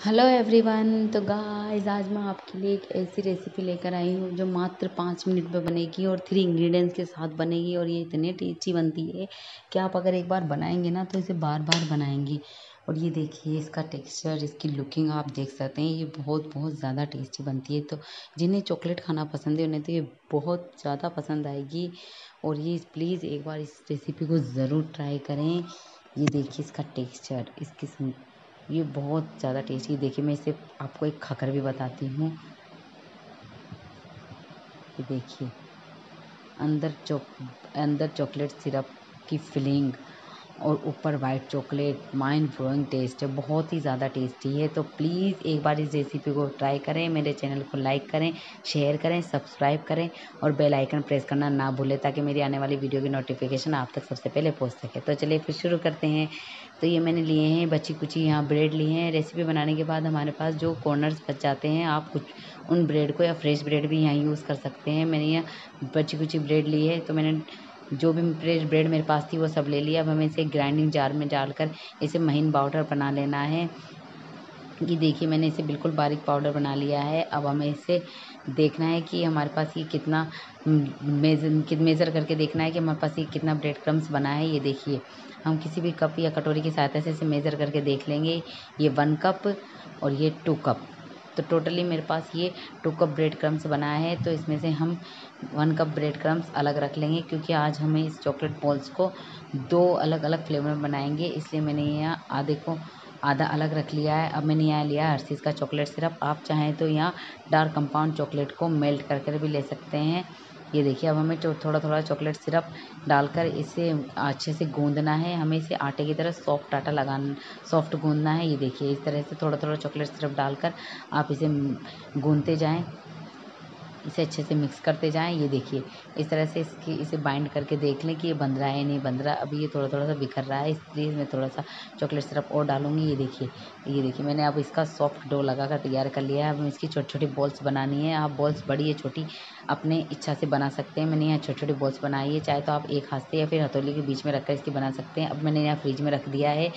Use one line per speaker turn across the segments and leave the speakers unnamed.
Hello everyone तो guys आज मैं आपके लिए एक ऐसी रेसिपी लेकर आई हूँ जो मात्र पाँच मिनट में बनेगी और थ्री इंग्रेडिएंट्स के साथ बनेगी और ये इतनी टेस्टी बनती है कि आप अगर एक बार बनाएँगे ना तो इसे बार बार बनाएँगे। और ये देखिए, इसका टेक्सचर इसकी लुकिंग आप देख सकते हैं, ये बहुत बहुत ज़्यादा टेस्टी बनती है। तो जिन्हें चॉकलेट खाना पसंद है उन्हें तो ये बहुत ज़्यादा पसंद आएगी। और ये प्लीज़ एक बार इस रेसिपी को ज़रूर ट्राई करें। ये देखिए इसका टेक्सचर इसकी ये बहुत ज़्यादा टेस्टी देखिए, मैं इसे आपको एक खाकर भी बताती हूँ। ये देखिए, अंदर चॉक अंदर चॉकलेट सिरप की फिलिंग और ऊपर white chocolate mind blowing taste है, बहुत ही ज़्यादा टेस्टी है। तो प्लीज़ एक बार इस रेसिपी को ट्राई करें, मेरे चैनल को लाइक करें शेयर करें सब्सक्राइब करें और बेल आइकन प्रेस करना ना भूलें ताकि मेरी आने वाली वीडियो की नोटिफिकेशन आप तक सबसे पहले पहुँच सके। तो चलिए फिर शुरू करते हैं। तो ये मैंने लिए हैं बची कुची यहाँ ब्रेड लिए हैं। रेसिपी बनाने के बाद हमारे पास जो कॉर्नर्स बच जाते हैं, आप कुछ उन ब्रेड को या फ्रेश ब्रेड भी यहाँ यूज़ कर सकते हैं। मैंने यहाँ बची कुची ब्रेड ली है तो मैंने जो भी फ्रेश ब्रेड मेरे पास थी वो सब ले लिया। अब हमें इसे ग्राइंडिंग जार में डालकर इसे महीन पाउडर बना लेना है। ये देखिए, मैंने इसे बिल्कुल बारीक पाउडर बना लिया है। अब हमें इसे देखना है कि हमारे पास ये कितना मेज़र मेज़र करके देखना है कि हमारे पास ये कितना ब्रेड क्रम्स बना है। ये देखिए, हम किसी भी कप या कटोरी की सहायता से इसे मेज़र करके देख लेंगे। ये वन कप और ये टू कप तो टोटली मेरे पास ये टू कप ब्रेड क्रम्स बनाया है तो इसमें से हम वन कप ब्रेड क्रम्स अलग रख लेंगे, क्योंकि आज हमें इस चॉकलेट बॉल्स को दो अलग अलग फ्लेवर में बनाएँगे, इसलिए मैंने यहाँ आधे को आधा अलग रख लिया है। अब मैंने यहाँ लिया हर्सीज़ का चॉकलेट सिरप आप चाहें तो यहाँ डार्क कंपाउंड चॉकलेट को मेल्ट कर कर भी ले सकते हैं। ये देखिए, अब हमें थोड़ा थोड़ा चॉकलेट सिरप डालकर इसे अच्छे से गूंदना है। हमें इसे आटे की तरह सॉफ्ट आटा लगाना, सॉफ्ट गूंदना है। ये देखिए, इस तरह से थोड़ा थोड़ा चॉकलेट सिरप डालकर आप इसे गूंदते जाएँ। इसे अच्छे से मिक्स करते जाएँ। ये देखिए, इस तरह से इसकी, इसे बाइंड करके देख लें कि ये बंध रहा है नहीं बंध रहा। अभी ये थोड़ा थोड़ा सा बिखर रहा है, इसलिए मैं थोड़ा सा चॉकलेट सिरप और डालूँगी। ये देखिए ये देखिए, मैंने अब इसका सॉफ्ट डो लगा कर तैयार कर लिया है। अब इसकी छोटी छोटी बॉल्स बनानी है। आप बॉल्स बड़ी या छोटी अपने इच्छा से बना सकते हैं। मैंने यहाँ छोटी छोटी बॉल्स बनाई है, चाहे तो आप एक हाथ से या फिर हथौली के बीच में रखकर इसकी बना सकते हैं। अब मैंने यहाँ फ्रिज में रख दिया है।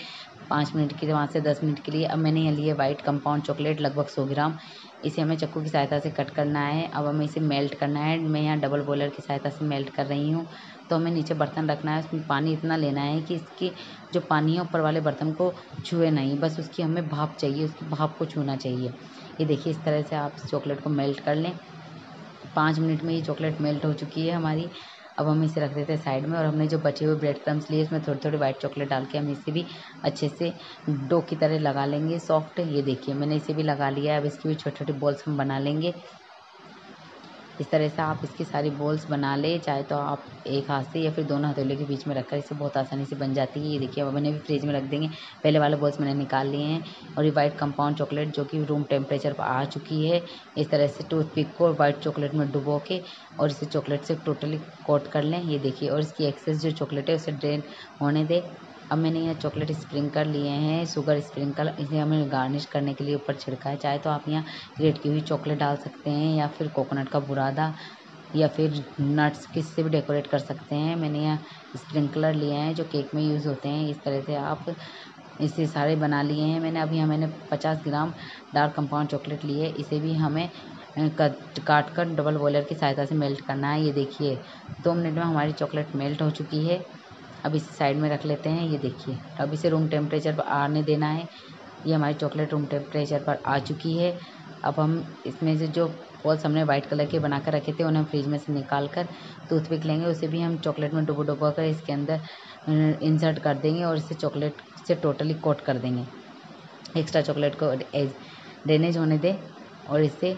पाँच मिनट के लिए, वहाँ से दस मिनट के लिए। अब मैंने यहाँ लिए वाइट कंपाउंड चॉकलेट लगभग सौ ग्राम। इसे हमें चक्कू की सहायता से कट करना है। अब हमें इसे मेल्ट करना है। मैं यहाँ डबल बॉयलर की सहायता से मेल्ट कर रही हूँ। तो हमें नीचे बर्तन रखना है। उसमें पानी इतना लेना है कि इसकी जो पानी है, ऊपर वाले बर्तन को छुए नहीं। बस उसकी हमें भाप चाहिए। उसकी भाप को छूना चाहिए। ये देखिए, इस तरह से आप चॉकलेट को मेल्ट कर लें। पाँच मिनट में ये चॉकलेट मेल्ट हो चुकी है हमारी। अब हम इसे रख देते हैं साइड में और हमने जो बचे हुए ब्रेड क्रम्स लिए, इसमें थोड़ी थोड़ी व्हाइट चॉकलेट डाल के हम इसे भी अच्छे से डो की तरह लगा लेंगे। सॉफ्ट ये देखिए, मैंने इसे भी लगा लिया है। अब इसकी भी छोटी छोटी बॉल्स हम बना लेंगे। इस तरह से आप इसकी सारी बॉल्स बना ले, चाहे तो आप एक हाथ से या फिर दोनों हथेलियों के बीच में रखकर इसे बहुत आसानी से बन जाती है। ये देखिए, अब मैंने भी फ्रिज में रख देंगे। पहले वाले बॉल्स मैंने निकाल लिए हैं और ये वाइट कंपाउंड चॉकलेट जो कि रूम टेम्परेचर पर आ चुकी है, इस तरह से टूथपिक को वाइट चॉकलेट में डुबो के और इसे चॉकलेट से टोटली कोट कर लें। ये देखिए, और इसकी एक्सेस जो चॉकलेट है उसे ड्रेन होने दें। अब मैंने यहाँ चॉकलेट स्प्रिंकल लिए हैं, शुगर स्प्रिंकल, इसे हमें गार्निश करने के लिए ऊपर छिड़का है चाहे तो आप यहाँ ग्रेट की हुई चॉकलेट डाल सकते हैं या फिर कोकोनट का बुरादा या फिर नट्स, किससे भी डेकोरेट कर सकते हैं। मैंने यहाँ स्प्रिंकलर लिए हैं जो केक में यूज़ होते हैं, इस तरह से आप इसे सारे बना लिए हैं। मैंने अभी यहाँ मैंने पचास ग्राम डार्क कंपाउंड चॉकलेट लिए, इसे भी हमें कट काट कर डबल बॉयलर की सहायता से मेल्ट करना है। ये देखिए, दो मिनट में हमारी चॉकलेट मेल्ट हो चुकी है। अब इसे साइड में रख लेते हैं, ये देखिए। अब इसे रूम टेम्परेचर पर आने देना है। ये हमारी चॉकलेट रूम टेम्परेचर पर आ चुकी है। अब हम इसमें से जो बॉल्स हमने वाइट कलर के बना कर रखे थे, उन्हें फ्रिज में से निकाल कर टूथपिक लेंगे। उसे भी हम चॉकलेट में डुबो डुबो कर इसके अंदर इंसर्ट कर देंगे और इसे चॉकलेट से टोटली कोट कर देंगे। एक्स्ट्रा चॉकलेट को ड्रेनेज होने दें और इसे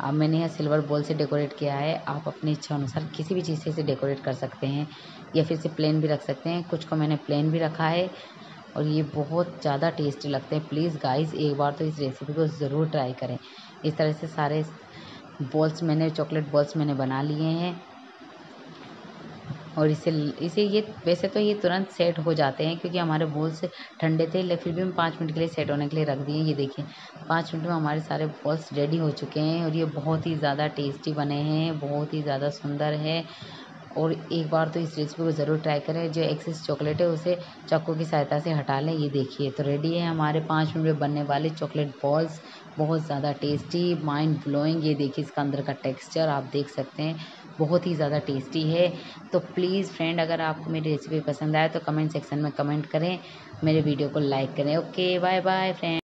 अब मैंने यहाँ सिल्वर बॉल से डेकोरेट किया है। आप अपनी इच्छा अनुसार किसी भी चीज़ से इसे डेकोरेट कर सकते हैं या फिर इसे प्लेन भी रख सकते हैं। कुछ को मैंने प्लेन भी रखा है और ये बहुत ज़्यादा टेस्टी लगते हैं। प्लीज़ गाइस, एक बार तो इस रेसिपी को ज़रूर ट्राई करें। इस तरह से सारे बॉल्स मैंने, चॉकलेट बॉल्स मैंने बना लिए हैं। और इसे इसे ये, वैसे तो ये तुरंत सेट हो जाते हैं क्योंकि हमारे बॉल्स ठंडे थे लेकिन फिर भी हम पाँच मिनट के लिए सेट होने के लिए रख दिए ये देखिए। पाँच मिनट में हमारे सारे बॉल्स रेडी हो चुके हैं और ये बहुत ही ज़्यादा टेस्टी बने हैं, बहुत ही ज़्यादा सुंदर है। और एक बार तो इस रेसिपी को ज़रूर ट्राई करें। जो एक्सेस चॉकलेट है, उसे चाकू की सहायता से हटा लें। ये देखिए तो रेडी है हमारे पाँच मिनट में बनने वाले चॉकलेट बॉल्स बहुत ज़्यादा टेस्टी माइंड ब्लोइंग ये देखिए, इसका अंदर का टेक्सचर आप देख सकते हैं। बहुत ही ज़्यादा टेस्टी है। तो प्लीज़ फ्रेंड अगर आपको मेरी रेसिपी पसंद आए तो कमेंट सेक्शन में कमेंट करें। मेरे वीडियो को लाइक करें। Okay bye bye friend